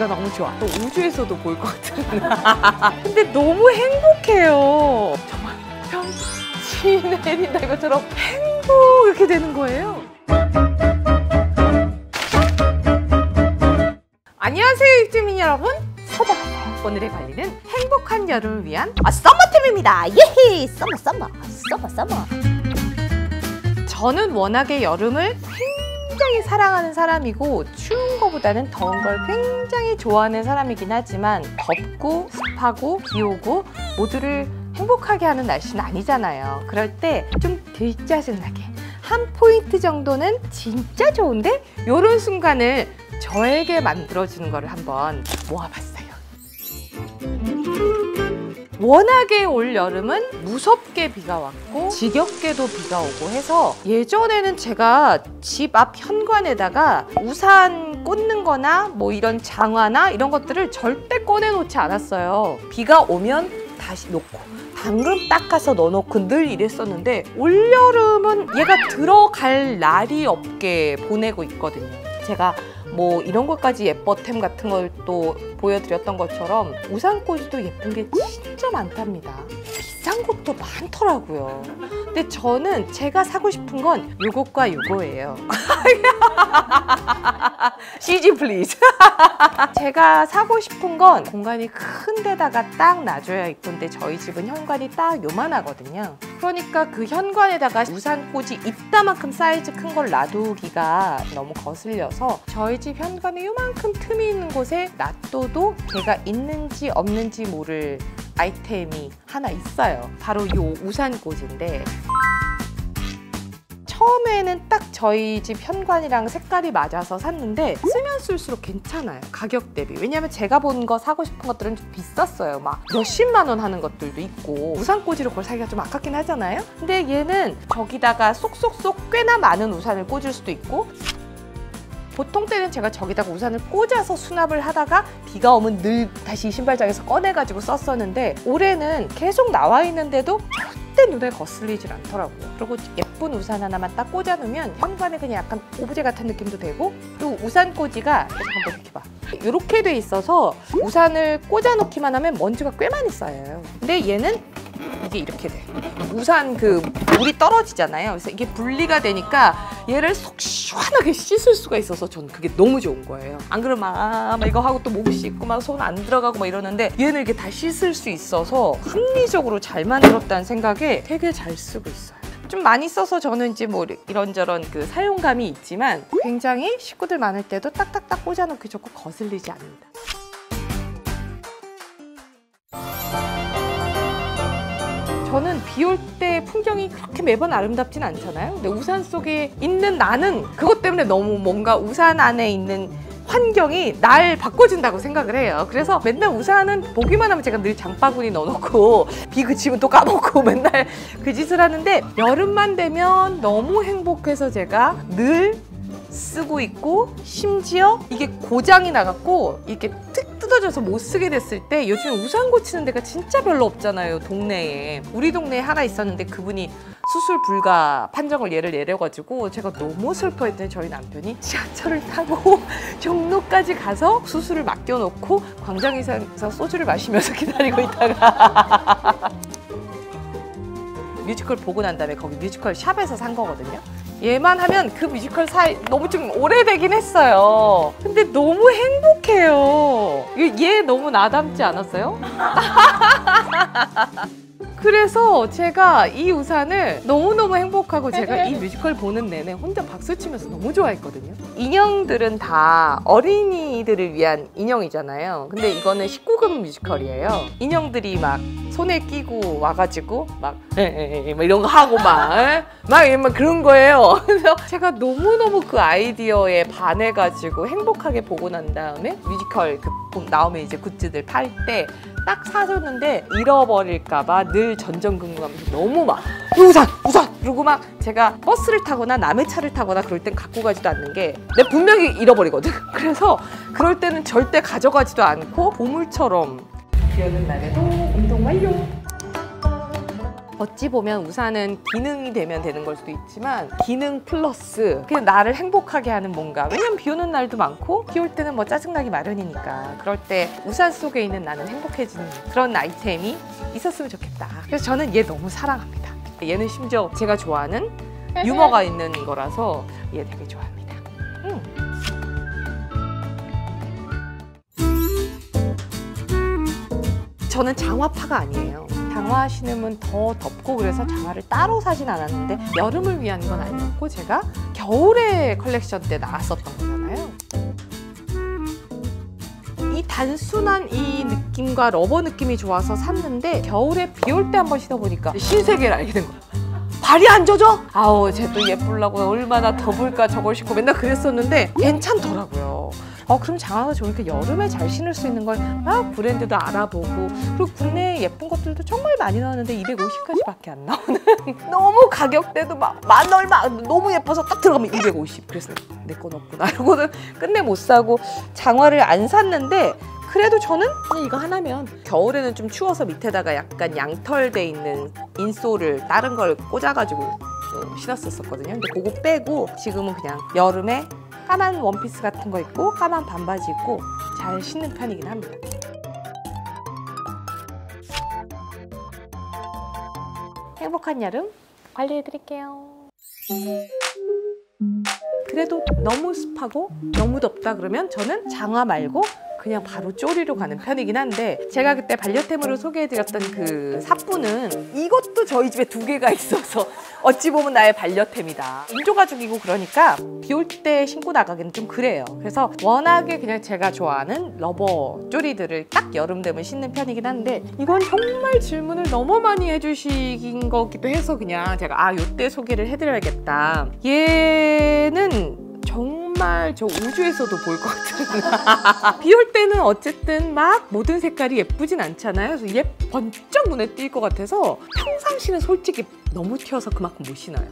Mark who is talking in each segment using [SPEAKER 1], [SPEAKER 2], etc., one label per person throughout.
[SPEAKER 1] 비가 너무 좋아. 또 우주에서도 보일 것 같은. 근데 너무 행복해요. 정말 병치 내린다 이것처럼 행복 이렇게 되는 거예요. 안녕하세요, 입주민 여러분. 서버 오늘의 관리는 행복한 여름을 위한
[SPEAKER 2] 아, summer템입니다. 예헤! summer, summer, summer, summer.
[SPEAKER 1] 저는 워낙에 여름을 굉장히 사랑하는 사람이고 추운 거보다는 더운 걸 굉장히 좋아하는 사람이긴 하지만 덥고 습하고 비 오고 모두를 행복하게 하는 날씨는 아니잖아요. 그럴 때 좀 덜 짜증나게 한 포인트 정도는 진짜 좋은데 이런 순간을 저에게 만들어주는 거를 한번 모아봤어요. 워낙에 올 여름은 무섭게 비가 왔고 지겹게도 비가 오고 해서 예전에는 제가 집 앞 현관에다가 우산 꽂는 거나 뭐 이런 장화나 이런 것들을 절대 꺼내놓지 않았어요. 비가 오면 다시 놓고 방금 닦아서 넣어놓고 늘 이랬었는데 올여름은 얘가 들어갈 날이 없게 보내고 있거든요. 제가 뭐 이런 것까지 예뻐템 같은 걸 또 보여드렸던 것처럼 우산꽂이도 예쁜 게 진짜 많답니다. 비싼 것도 많더라고요. 근데 저는 제가 사고 싶은 건 요것과 요거예요. CG please. 제가 사고 싶은 건 공간이 큰 데다가 딱 놔줘야 이쁜데 저희 집은 현관이 딱 요만하거든요. 그러니까 그 현관에다가 우산꽂이 입다만큼 사이즈 큰 걸 놔두기가 너무 거슬려서 저희 집 현관에 요만큼 틈이 있는 곳에 놔둬도 걔가 있는지 없는지 모를 아이템이 하나 있어요. 바로 요 우산꽂이인데 처음에는 딱 저희 집 현관이랑 색깔이 맞아서 샀는데 쓰면 쓸수록 괜찮아요 가격 대비. 왜냐면 제가 본 거 사고 싶은 것들은 좀 비쌌어요. 막 몇십만 원 하는 것들도 있고. 우산꽂이로 그걸 사기가 좀 아깝긴 하잖아요? 근데 얘는 저기다가 쏙쏙쏙 꽤나 많은 우산을 꽂을 수도 있고 보통 때는 제가 저기다가 우산을 꽂아서 수납을 하다가 비가 오면 늘 다시 신발장에서 꺼내가지고 썼었는데 올해는 계속 나와 있는데도 절대 눈에 거슬리질 않더라고요. 그리고 예쁜 우산 하나만 딱 꽂아놓으면 현관에 그냥 약간 오브제 같은 느낌도 되고 또 우산 꽂이가 한번 이렇게 봐. 이렇게 돼 있어서 우산을 꽂아놓기만 하면 먼지가 꽤 많이 쌓여요. 근데 얘는 이게 이렇게 돼. 우산 그 물이 떨어지잖아요. 그래서 이게 분리가 되니까 얘를 속 시원하게 씻을 수가 있어서 저는 그게 너무 좋은 거예요. 안 그러면 막, 막 이거 하고 또 목 씻고 막 손 안 들어가고 막 이러는데 얘는 이렇게 다 씻을 수 있어서 합리적으로 잘 만들었다는 생각에 되게 잘 쓰고 있어요. 좀 많이 써서 저는 이제 뭐 이런저런 그 사용감이 있지만 굉장히 식구들 많을 때도 딱딱딱 꽂아놓기 좋고 거슬리지 않는다. 저는 비 올 때 풍경이 그렇게 매번 아름답진 않잖아요. 근데 우산 속에 있는 나는 그것 때문에 너무 뭔가 우산 안에 있는 환경이 날 바꿔준다고 생각을 해요. 그래서 맨날 우산은 보기만 하면 제가 늘 장바구니 넣어놓고 비 그치면 또 까먹고 맨날 그 짓을 하는데 여름만 되면 너무 행복해서 제가 늘 쓰고 있고 심지어 이게 고장이 나갖고 이렇게 툭 뜯어져서 못 쓰게 됐을 때 요즘 우산 고치는 데가 진짜 별로 없잖아요 동네에 우리 동네에 하나 있었는데 그분이 수술 불가 판정을 얘를 내려가지고 제가 너무 슬퍼했더니 저희 남편이 지하철을 타고 종로까지 가서 수술을 맡겨놓고 광장에서 소주를 마시면서 기다리고 있다가 뮤지컬 보고 난 다음에 거기 뮤지컬 샵에서 산 거거든요. 얘만 하면 그 뮤지컬 사이 너무 좀 오래되긴 했어요. 근데 너무 행복해요. 얘 너무 나 닮지 않았어요? 그래서 제가 이 우산을 너무너무 행복하고 제가 이 뮤지컬 보는 내내 혼자 박수 치면서 너무 좋아했거든요. 인형들은 다 어린이들을 위한 인형이잖아요. 근데 이거는 19금 뮤지컬이에요. 인형들이 막 손에 끼고 와가지고 막, 에 에 에 막 이런 거 하고 막, 에? 막, 막 그런 거예요. 그래서 제가 너무너무 그 아이디어에 반해가지고 행복하게 보고 난 다음에 뮤지컬 그 나오면 이제 굿즈들 팔 때 딱 사줬는데 잃어버릴까봐 늘 전전긍긍하면서 너무 막 우산 우산 그리고 막 제가 버스를 타거나 남의 차를 타거나 그럴 땐 갖고 가지도 않는 게 내가 분명히 잃어버리거든 그래서 그럴 때는 절대 가져가지도 않고 보물처럼 비 오는 날에도 운동 완료. 어찌 보면 우산은 기능이 되면 되는 걸 수도 있지만 기능 플러스 그냥 나를 행복하게 하는 뭔가. 왜냐면 비 오는 날도 많고 비 올 때는 뭐 짜증나기 마련이니까. 그럴 때 우산 속에 있는 나는 행복해지는 그런 아이템이 있었으면 좋겠다. 그래서 저는 얘 너무 사랑합니다. 얘는 심지어 제가 좋아하는 유머가 있는 거라서 얘 되게 좋아합 저는 장화파가 아니에요. 장화 신으면 더 덥고 그래서 장화를 따로 사진 않았는데 여름을 위한 건 아니었고 제가 겨울에 컬렉션 때 나왔었던 거잖아요. 이 단순한 이 느낌과 rubber 느낌이 좋아서 샀는데 겨울에 비 올 때 한번 신어보니까 신세계를 알게 된 거예요. 발이 안 젖어? 아우 쟤 또 예쁘려고 얼마나 더울까 저걸 신고 맨날 그랬었는데 괜찮더라고요. 어 그럼 장화가 좋으니까 여름에 잘 신을 수 있는 걸 막 브랜드도 알아보고 그리고 국내에 예쁜 것들도 정말 많이 나왔는데 250까지밖에 안 나오는. 너무 가격대도 막 만 얼마 너무 예뻐서 딱 들어가면 250 그래서 내 건 없구나. 이러고는 끝내 못 사고 장화를 안 샀는데 그래도 저는 이거 하나면 겨울에는 좀 추워서 밑에다가 약간 양털돼 있는 인솔을 다른 걸 꽂아가지고 어, 신었었거든요. 근데 그거 빼고 지금은 그냥 여름에 까만 원피스 같은 거 입고 까만 반바지 입고 잘 신는 편이긴 합니다. 행복한 여름 관리해드릴게요. 그래도 너무 습하고 너무 덥다 그러면 저는 장화 말고 그냥 바로 쪼리로 가는 편이긴 한데 제가 그때 반려템으로 소개해드렸던 그 사뿐은 이것도 저희 집에 두 개가 있어서 어찌 보면 나의 반려템이다. 인조가죽이고 그러니까 비 올 때 신고 나가기는 좀 그래요. 그래서 워낙에 그냥 제가 좋아하는 rubber 쪼리들을 딱 여름 되면 신는 편이긴 한데 이건 정말 질문을 너무 많이 해주신 거기도 해서 그냥 제가 아 요때 소개를 해드려야겠다. 얘는 정말 저 우주에서도 보일 것 같은 비 올 때는 어쨌든 막 모든 색깔이 예쁘진 않잖아요. 그래서 얘 번쩍 눈에 띌 것 같아서 평상시는 솔직히 너무 튀어서 그만큼 못 신어요.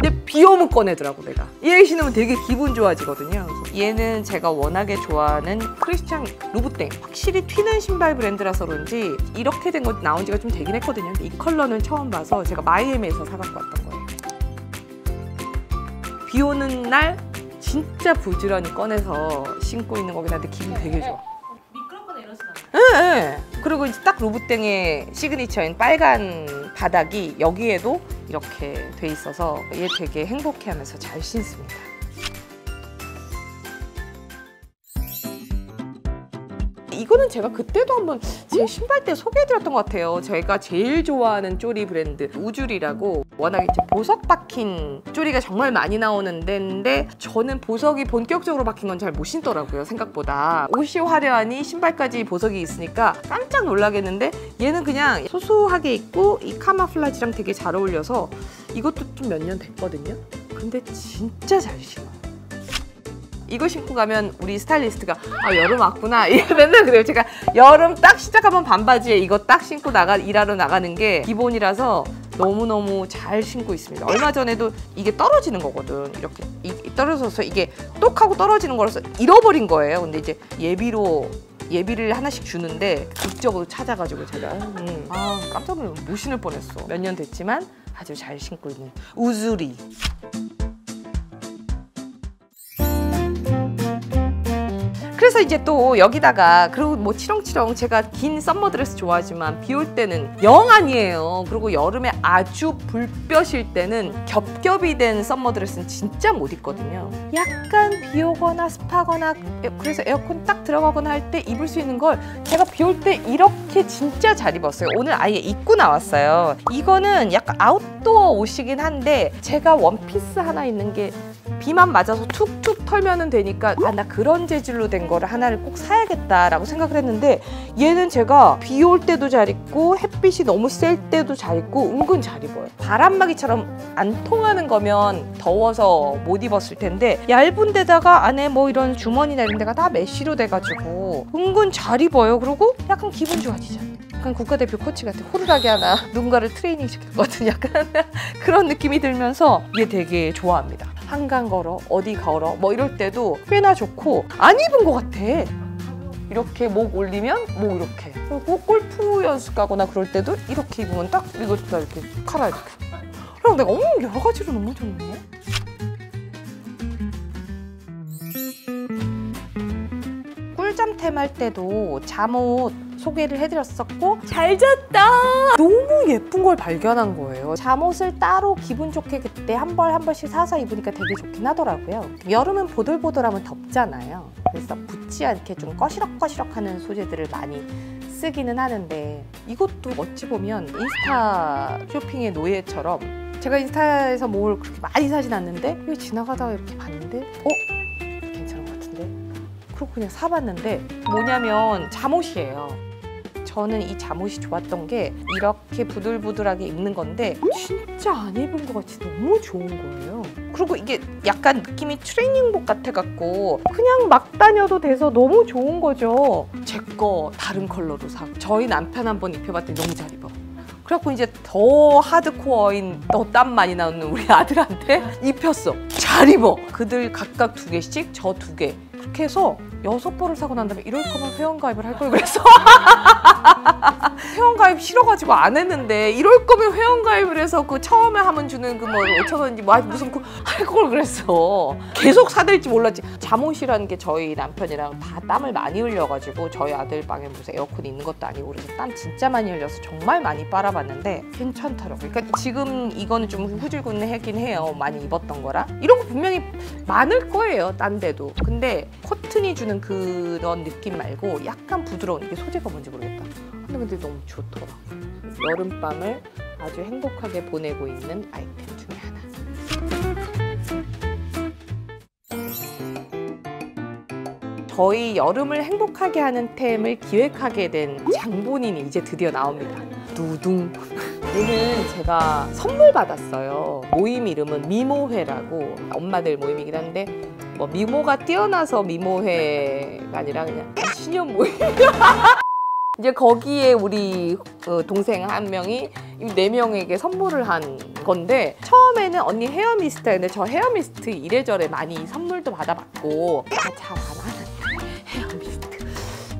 [SPEAKER 1] 근데 비 오면 꺼내더라고 내가. 얘 신으면 되게 기분 좋아지거든요. 얘는 제가 워낙에 좋아하는 크리스찬 루브땡. 확실히 튀는 신발 브랜드라서 그런지 이렇게 된 거 나온 지가 좀 되긴 했거든요. 근데 이 컬러는 처음 봐서 제가 마이애미에서 사갖고 왔던 거예요. 비 오는 날 진짜 부지런히 꺼내서 신고 있는 거긴 한데 기분 되게 좋아.
[SPEAKER 3] 미끄럽거나 이러진 않아요.
[SPEAKER 1] 예, 예. 그리고 이제 딱 루부땡의 시그니처인 빨간 바닥이 여기에도 이렇게 돼 있어서 얘 되게 행복해하면서 잘 신습니다. 이거는 제가 그때도 한번 제 신발 때 소개해드렸던 것 같아요. 제가 제일 좋아하는 쪼리 브랜드 우줄이라고 워낙 이제 보석 박힌 쪼리가 정말 많이 나오는 데인데 저는 보석이 본격적으로 박힌 건 잘 못 신더라고요 생각보다 옷이 화려하니 신발까지 보석이 있으니까 깜짝 놀라겠는데 얘는 그냥 소소하게 입고 이 카마플라지랑 되게 잘 어울려서 이것도 좀 몇 년 됐거든요. 근데 진짜 잘 신어요. 이거 신고 가면 우리 스타일리스트가 아 여름 왔구나. 맨날 그래요. 제가 여름 딱 시작하면 반바지에 이거 딱 신고 나가 일하러 나가는 게 기본이라서 너무너무 잘 신고 있습니다. 얼마 전에도 이게 떨어지는 거거든. 이렇게 이, 이 떨어져서 이게 똑 하고 떨어지는 거라서 잃어버린 거예요. 근데 이제 예비로 예비를 하나씩 주는데 극적으로 찾아가지고 제가 음, 아 깜짝 놀라 못 신을 뻔했어. 몇 년 됐지만 아주 잘 신고 있는 우즈리 그래서 이제 또 여기다가 그리고 뭐 치렁치렁 제가 긴 summer dress 좋아하지만 비 올 때는 영 아니에요. 그리고 여름에 아주 불볕일 때는 겹겹이 된 summer dress는 진짜 못 입거든요. 약간 비 오거나 습하거나 에- 그래서 에어컨 딱 들어가거나 할 때 입을 수 있는 걸 제가 비 올 때 이렇게 진짜 잘 입었어요. 오늘 아예 입고 나왔어요. 이거는 약간 아웃도어 옷이긴 한데 제가 원피스 하나 있는 게 비만 맞아서 툭툭 털면은 되니까 아 나 그런 재질로 된 거를 하나를 꼭 사야겠다라고 생각을 했는데 얘는 제가 비 올 때도 잘 입고 햇빛이 너무 셀 때도 잘 입고 은근 잘 입어요. 바람막이처럼 안 통하는 거면 더워서 못 입었을 텐데 얇은 데다가 안에 뭐 이런 주머니나 이런 데가 다 mesh로 돼가지고 은근 잘 입어요. 그리고 약간 기분 좋아지잖아 약간 국가대표 코치 같아 호루라기 하나 누군가를 트레이닝 시켰거든. 약간 그런 느낌이 들면서 얘 되게 좋아합니다 한강 걸어 어디 걸어 뭐 이럴 때도 꽤나 좋고 안 입은 것 같아 이렇게 목 올리면 목 이렇게. 그리고 골프 연습 가거나 그럴 때도 이렇게 입으면 딱 이것도 이렇게 카라 이렇게. 그럼 내가 어머 여러 가지로 너무 좋네. 꿀잠템 할 때도 잠옷 소개를 해드렸었고 잘 잤다! 너무 예쁜 걸 발견한 거예요. 잠옷을 따로 기분 좋게 그때 한 벌 한 벌씩 사서 입으니까 되게 좋긴 하더라고요. 여름은 보들보들하면 덥잖아요. 그래서 붙지 않게 좀 꺼시럭꺼시럭하는 소재들을 많이 쓰기는 하는데 이것도 어찌 보면 인스타 쇼핑의 노예처럼 제가 인스타에서 뭘 그렇게 많이 사진 않는데 여기 지나가다가 이렇게 봤는데? 어? 괜찮은 것 같은데? 그리고 그냥 사봤는데 뭐냐면 잠옷이에요. 저는 이 잠옷이 좋았던 게 이렇게 부들부들하게 입는 건데 진짜 안 입은 것 같이 너무 좋은 거예요. 그리고 이게 약간 느낌이 트레이닝복 같아갖고 그냥 막 다녀도 돼서 너무 좋은 거죠. 제 거 다른 컬러로 사고 저희 남편 한 번 입혀봤더니 너무 잘 입어. 그래갖고 이제 더 하드코어인 더 땀 많이 나는 우리 아들한테 입혔어. 잘 입어. 그들 각각 두 개씩 저 두 개. 그렇게 해서 여섯 벌을 사고 난 다음에 이럴 거면 회원가입을 할 걸 그랬어. 회원가입 싫어가지고 안 했는데 이럴 거면 회원가입을 해서 그 처음에 하면 주는 그 뭐 5천 원인지 뭐 무슨 그할걸 그랬어. 계속 사들지 몰랐지. 잠옷이라는 게 저희 남편이랑 다 땀을 많이 흘려가지고 저희 아들 방에 무슨 에어컨이 있는 것도 아니고 그래서 땀 진짜 많이 흘려서 정말 많이 빨아봤는데 괜찮더라고요. 그러니까 지금 이거는 좀 후줄근하긴 해요. 많이 입었던 거라. 이런 거 분명히 많을 거예요. 딴 데도. 근데 코튼이 주는 그런 느낌 말고 약간 부드러운 이게 소재가 뭔지 모르겠다. 근데 근데 너무 좋더라. 여름밤을 아주 행복하게 보내고 있는 아이템 중에 하나. 저희 여름을 행복하게 하는 템을 기획하게 된 장본인이 이제 드디어 나옵니다. 두둥. 얘는 제가 선물 받았어요. 모임 이름은 미모회라고 엄마들 모임이긴 한데 뭐 미모가 뛰어나서 미모회가 아니라 그냥 신년 모임. 이제 거기에 우리 어, 동생 한 명이 이네 명에게 선물을 한 건데 처음에는 언니 헤어 미스트였는데 저 헤어 미스트 이래저래 많이 선물도 받아봤고 잘안 하는 헤어 미스트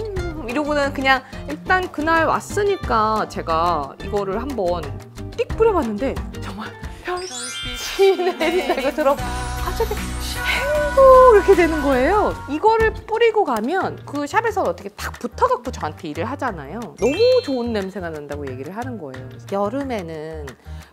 [SPEAKER 1] 음, 이러고는 그냥 일단 그날 왔으니까 제가 이거를 한번 띡 뿌려봤는데 정말 별빛이 내린다 이거 들어 갑자기 행복 이렇게 되는 거예요. 이거를 뿌리고 가면 그 샵에서 어떻게 탁 붙어갖고 저한테 일을 하잖아요. 너무 좋은 냄새가 난다고 얘기를 하는 거예요. 여름에는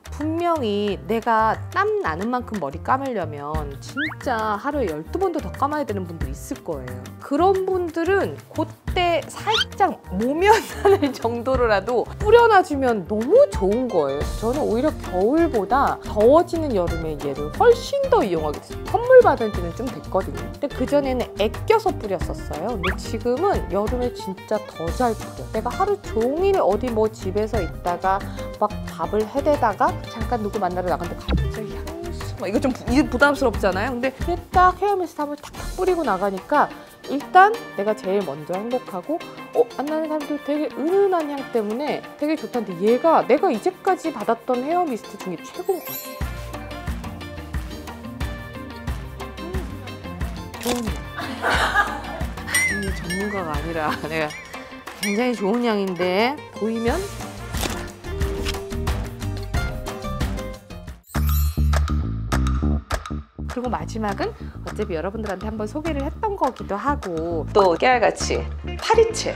[SPEAKER 1] 분명히 내가 땀 나는 만큼 머리 감으려면 진짜 하루에 12번도 더 감아야 되는 분들 있을 거예요. 그런 분들은 그 때 살짝 모면하는 정도로라도 뿌려놔주면 너무 좋은 거예요. 저는 오히려 겨울보다 더워지는 여름에 얘를 훨씬 더 이용하게 됐어요. 선물 받은 지는 좀 됐거든요. 근데 그전에는 애껴서 뿌렸었어요. 근데 지금은 여름에 진짜 더 잘 뿌려. 내가 하루 종일 어디 뭐 집에서 있다가 막 밥을 해대다가 잠깐 누구 만나러 나갔는데 갑자기 향수 막 이거 좀 부, 이게 부담스럽잖아요. 근데 딱 헤어미스트 한번 탁탁 뿌리고 나가니까 일단 내가 제일 먼저 행복하고 어, 안 나는 사람도 되게 은은한 향 때문에 되게 좋다는데 얘가 내가 이제까지 받았던 헤어 미스트 중에 최고인 것 같아요. 음, 좋은 향. 이 전문가가 아니라 내가 굉장히 좋은 향인데 보이면 그리고 마지막은 어차피 여러분들한테 한번 소개를 했던 거기도 하고. 또 깨알같이 파리채.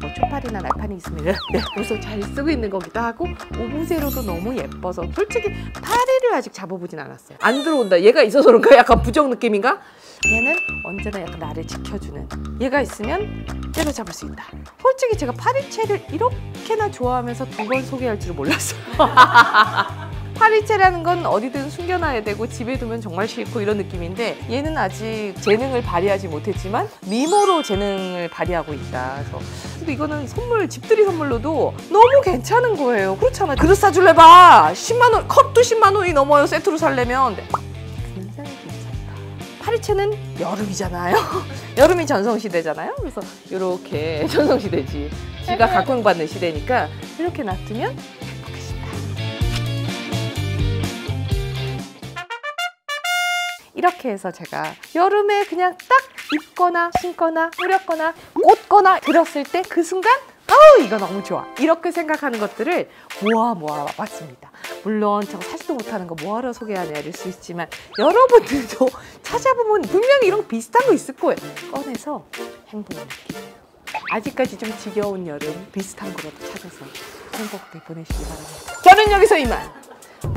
[SPEAKER 1] 뭐 초파리나 날파리 있으면 네, 그래서 잘 쓰고 있는 거기도 하고 오브제로도 너무 예뻐서 솔직히 파리를 아직 잡아보진 않았어요. 안 들어온다. 얘가 있어서 그런가? 약간 부정 느낌인가? 얘는 언제나 약간 나를 지켜주는. 얘가 있으면 때려잡을 수 있다. 솔직히 제가 파리채를 이렇게나 좋아하면서 두 번 소개할 줄은 몰랐어요 파리채라는 건 어디든 숨겨놔야 되고 집에 두면 정말 싫고 이런 느낌인데 얘는 아직 재능을 발휘하지 못했지만 미모로 재능을 발휘하고 있다. 그래서 이거는 선물 집들이 선물로도 너무 괜찮은 거예요. 그렇잖아. 그릇 사줄래 봐. 10만 원 컵도 10만 원이 넘어요. 세트로 살려면. 파리채는 여름이잖아요. 여름이 전성시대잖아요. 그래서 이렇게 전성시대지. 지가 각광받는 시대니까 이렇게 놔두면 이렇게 해서 제가 여름에 그냥 딱 입거나 신거나 뿌렸거나 꽂거나 들었을 때 그 순간 아우 이거 너무 좋아. 이렇게 생각하는 것들을 모아 모아 봤습니다. 물론 저 사지도 못하는 거 뭐하러 소개하냐 이럴 수 있지만 여러분들도 찾아보면 분명히 이런 거 비슷한 거 있을 거예요. 꺼내서 행복을 느끼세요 아직까지 좀 지겨운 여름 비슷한 거라도 찾아서 행복하게 보내시기 바랍니다. 저는 여기서 이만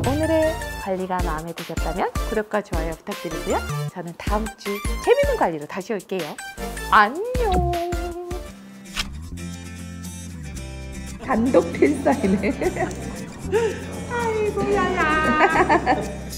[SPEAKER 1] 오늘의 관리가 마음에 드셨다면 구독과 좋아요 부탁드리고요 저는 다음 주 재밌는 관리로 다시 올게요 안녕 단독 팬사이네. 아이고 야야.